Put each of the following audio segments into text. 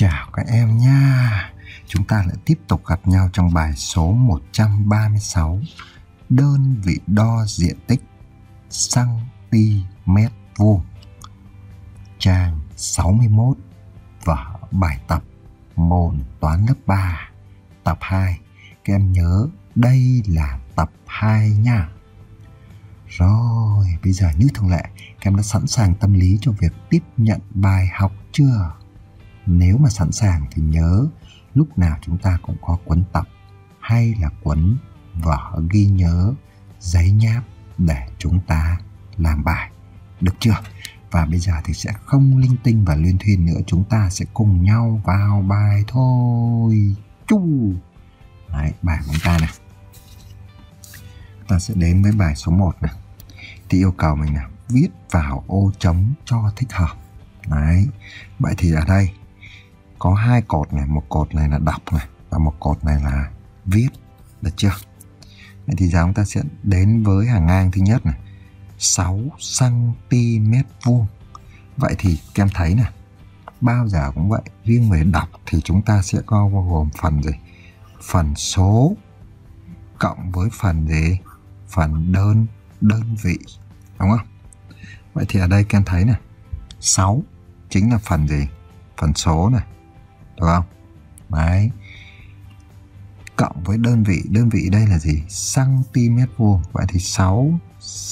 Chào các em nha. Chúng ta lại tiếp tục gặp nhau trong bài số 136 Đơn vị đo diện tích cm vuông Trang 61 và bài tập môn toán lớp 3 Tập 2 Các em nhớ đây là tập 2 nha Rồi, bây giờ như thường lệ, Các em đã sẵn sàng tâm lý cho việc tiếp nhận bài học chưa? Nếu mà sẵn sàng thì nhớ lúc nào chúng ta cũng có cuốn tập hay là cuốn vở ghi nhớ giấy nháp để chúng ta làm bài. Được chưa? Và bây giờ thì sẽ không linh tinh và liên thuyên nữa Chúng ta sẽ cùng nhau vào bài thôi. Chu! Đấy, bài của chúng ta này. Ta sẽ đến với bài số 1 này. Thì yêu cầu mình là viết vào ô trống cho thích hợp. Đấy Vậy thì ở đây có hai cột này, một cột này là đọc này và một cột này là viết, được chưa? Vậy thì giờ chúng ta sẽ đến với hàng ngang thứ nhất này. 6 cm vuông. Vậy thì các em thấy này, bao giờ cũng vậy, riêng về đọc thì chúng ta sẽ có bao gồm phần gì? Phần số cộng với phần gì? Phần đơn đơn vị, đúng không? Vậy thì ở đây các em thấy này 6 chính là phần gì? Phần số này được không? Đấy. Cộng với đơn vị đơn vị đây là gì? Cm vuông vậy thì 6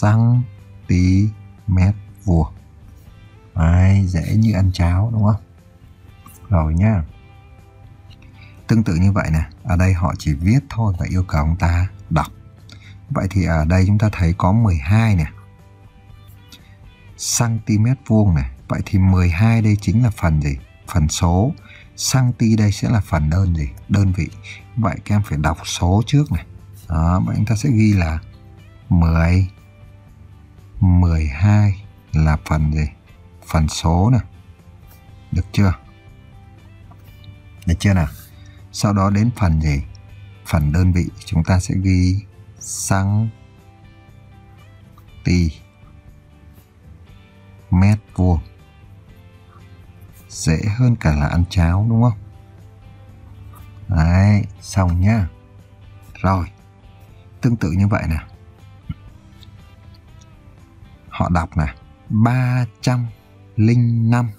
cm vuông đấy, dễ như ăn cháo, đúng không? Rồi nhá. Tương tự như vậy nè. Ở đây họ chỉ viết thôi và yêu cầu chúng ta đọc. Vậy thì ở đây chúng ta thấy có 12 nè. Cm vuông này vậy thì 12 đây chính là phần gì? Phần số. Sang ti đây sẽ là phần đơn gì? Đơn vị. Vậy các em phải đọc số trước này. Đó, vậy chúng ta sẽ ghi là 10 12 là phần gì? Phần số này. Được chưa? Được chưa nào? Sau đó đến phần gì? Phần đơn vị chúng ta sẽ ghi xăng ti mét vuông dễ hơn cả là ăn cháo đúng không? Đấy, xong nhá. Rồi, tương tự như vậy nè. Họ đọc nè, 305.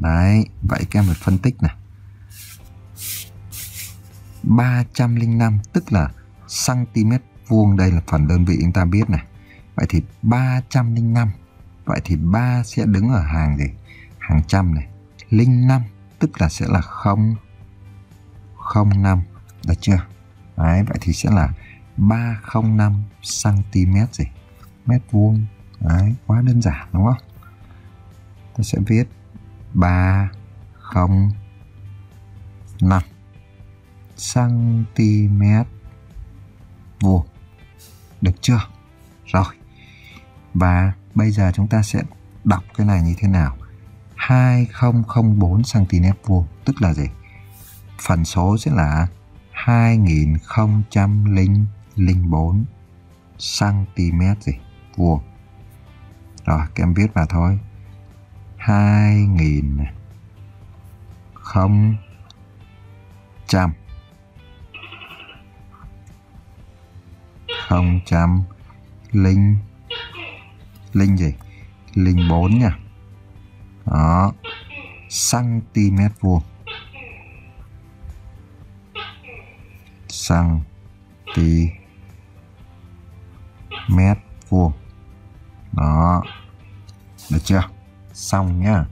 Đấy, vậy các em phải phân tích nè. 305 tức là cm vuông đây là phần đơn vị chúng ta biết này. Vậy thì 305. Vậy thì 3 sẽ đứng ở hàng gì? Hàng trăm này linh năm tức là sẽ là 0 05 được chưa? Đấy, vậy thì sẽ là 305 cm gì? Mét vuông. Đấy, quá đơn giản đúng không? Ta sẽ viết 305 cm vuông. Được chưa? Rồi. Và bây giờ chúng ta sẽ đọc cái này như thế nào? 2004 cm vuông tức là gì? Phần số sẽ là 2004 cm gì? Vuông. Rồi, các em viết vào thôi. 2000 không trăm không trăm linh linh gì linh bốn nha đó. Cm vuông. Cm mét vuông. Đó. Được chưa? Xong nhá.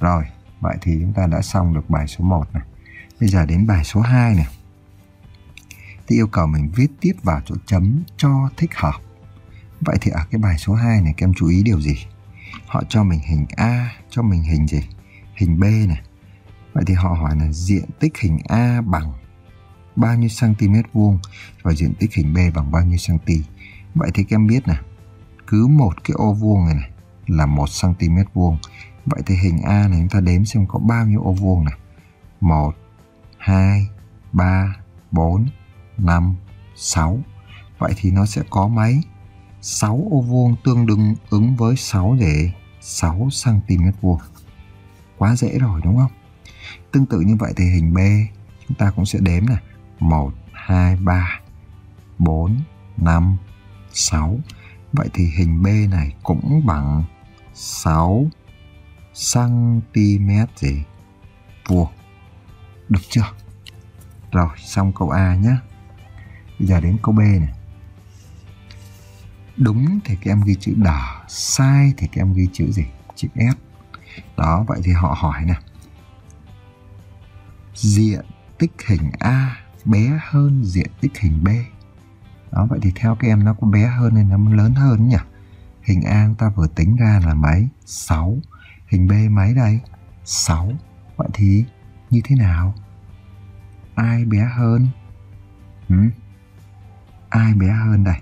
Rồi, vậy thì chúng ta đã xong được bài số 1 này. Bây giờ đến bài số 2 này. Thì yêu cầu mình viết tiếp vào chỗ chấm cho thích hợp. Vậy thì ở cái bài số 2 này, các em chú ý điều gì? Họ cho mình hình A cho mình hình gì? Hình B này. Vậy thì họ hỏi là diện tích hình A bằng bao nhiêu cm vuông? Và diện tích hình B bằng bao nhiêu cm vậy thì các em biết này cứ một cái ô vuông này, này là 1 cm vuông. Vậy thì hình A này chúng ta đếm xem có bao nhiêu ô vuông này. 1 2 3 4 5 6 vậy thì nó sẽ có mấy? 6 ô vuông tương đương ứng với 6 rễ 6 cm vuông. Quá dễ rồi đúng không? tương tự như vậy thì hình B chúng ta cũng sẽ đếm nè 1, 2, 3, 4, 5, 6. Vậy thì hình B này cũng bằng 6 cm gì vuông. Được chưa? Rồi, xong câu A nhé. Bây giờ đến câu B này. Đúng thì các em ghi chữ đỏ, sai thì các em ghi chữ gì? Chữ S. Đó, vậy thì họ hỏi nè. Diện tích hình A bé hơn diện tích hình B. Đó, vậy thì theo các em nó có bé hơn nên nó lớn hơn nhỉ? Hình A chúng ta vừa tính ra là mấy? 6. Hình B mấy đây? 6. Vậy thì như thế nào? Ai bé hơn? Ừ? Ai bé hơn đây?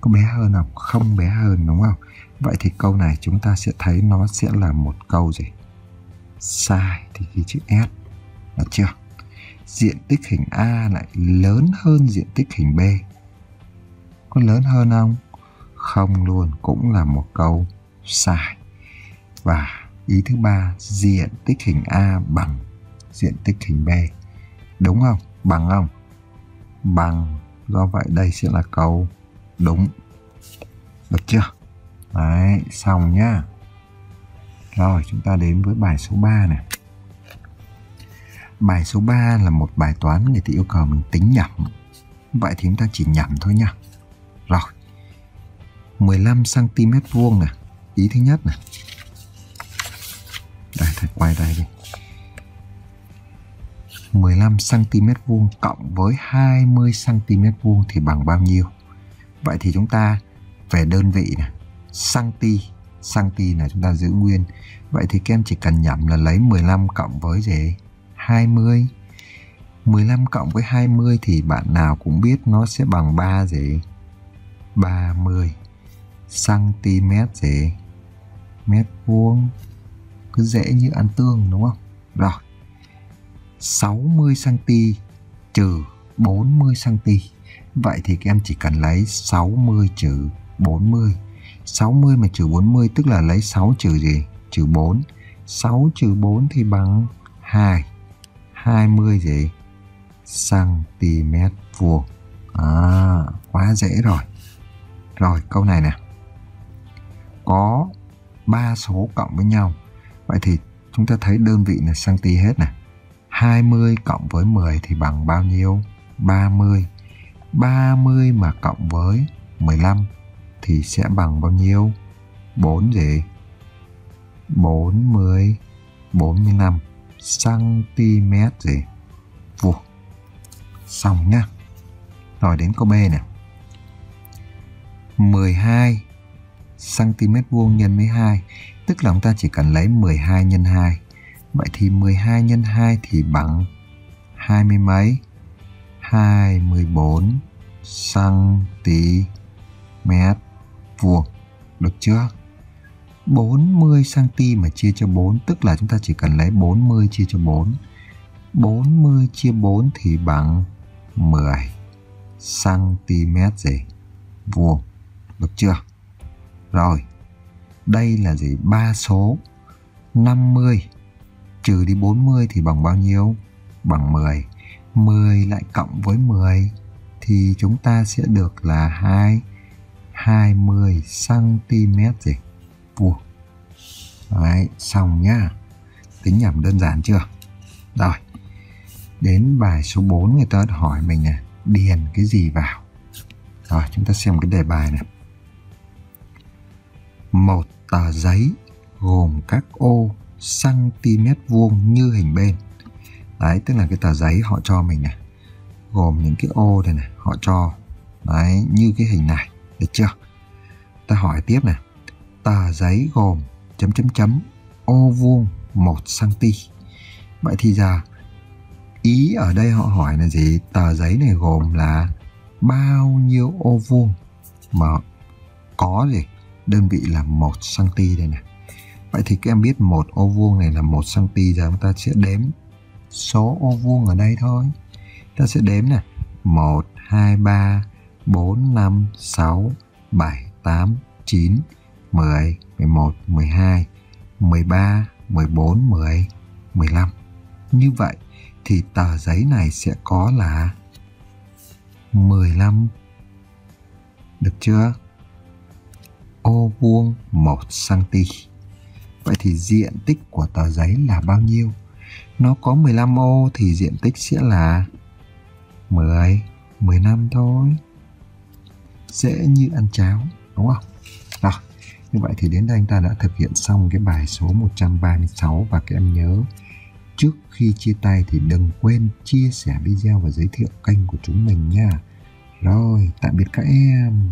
Có bé hơn không? Không bé hơn đúng không? Vậy thì câu này chúng ta sẽ thấy nó sẽ là một câu gì? Sai thì ghi chữ S. Được chưa? Diện tích hình A lại lớn hơn diện tích hình B. Có lớn hơn không? Không luôn, cũng là một câu sai. Và ý thứ ba, diện tích hình A bằng diện tích hình B. Đúng không? Bằng không? Bằng. Do vậy đây sẽ là câu đúng. Được chưa? Đấy, xong nhá. Rồi, chúng ta đến với bài số 3 này. Bài số 3 là một bài toán người ta yêu cầu mình tính nhẩm. Vậy thì chúng ta chỉ nhẩm thôi nha. Rồi. 15 cm vuông này Ý thứ nhất này, Đây, thầy quay đây đi. 15 cm vuông cộng với 20 cm vuông thì bằng bao nhiêu? Vậy thì chúng ta về đơn vị này, cm, cm là chúng ta giữ nguyên. Vậy thì các em chỉ cần nhẩm là lấy 15 cộng với gì? 20. 15 cộng với 20 thì bạn nào cũng biết nó sẽ bằng 3 gì? 30 cm gì? Mét vuông. Cứ dễ như ăn tương đúng không? Rồi. 60 cm trừ 40 cm. Vậy thì các em chỉ cần lấy 60 trừ 40. 60 mà trừ 40 tức là lấy 6 trừ gì? Trừ 4. 6 trừ 4 thì bằng 2. 20 gì? cm vuông. À, quá dễ rồi. Rồi, câu này nè. Có 3 số cộng với nhau. Vậy thì chúng ta thấy đơn vị là cm hết nè. 20 cộng với 10 thì bằng bao nhiêu? 30. 30 mà cộng với 15 thì sẽ bằng bao nhiêu? 4 gì? 40 45 cm gì? Vuông xong nhá rồi đến câu B nè. 12 cm vuông nhân với 2 tức là chúng ta chỉ cần lấy 12 nhân 2 vậy thì 12 nhân 2 thì bằng 20 mấy? 24 cm vuông được chưa 40cm mà chia cho 4 tức là chúng ta chỉ cần lấy 40 chia cho 4. 40 chia 4 thì bằng 10 cm gì? Vuông. Được chưa? Rồi. Đây là gì? Ba số 50 trừ đi 40 thì bằng bao nhiêu? Bằng 10. 10 lại cộng với 10 thì chúng ta sẽ được là 2 20 cm gì? vuông Đấy, xong nhá. Tính nhẩm đơn giản chưa? Rồi đến bài số 4 người ta hỏi mình là điền cái gì vào? Rồi chúng ta xem cái đề bài này. Một tờ giấy gồm các ô cm vuông như hình bên đấy, tức là cái tờ giấy họ cho mình này, gồm những cái ô này này, họ cho đấy, như cái hình này, được chưa ta hỏi tiếp này, tờ giấy gồm chấm chấm chấm, ô vuông 1 cm. Vậy thì giờ, ý ở đây họ hỏi là gì? Tờ giấy này gồm là bao nhiêu ô vuông mà có gì? Đơn vị là 1 cm đây này. Vậy thì các em biết một ô vuông này là 1 cm giờ chúng ta sẽ đếm số ô vuông ở đây thôi. Ta sẽ đếm nè. 1 2 3 4 5 6 7 8 9 10, 11, 12, 13, 14, 10, 15. Như vậy thì tờ giấy này sẽ có là 15 được chưa? Ô vuông 1 cm. Vậy thì diện tích của tờ giấy là bao nhiêu? Nó có 15 ô thì diện tích sẽ là 10, 15 thôi. Dễ như ăn cháo, đúng không? Rồi, như vậy thì đến đây anh ta đã thực hiện xong cái bài số 136 và các em nhớ trước khi chia tay thì đừng quên chia sẻ video và giới thiệu kênh của chúng mình nha. Rồi, tạm biệt các em.